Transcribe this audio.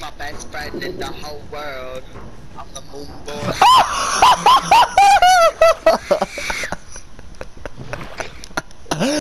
my best friend in the whole world. I'm the moon boy.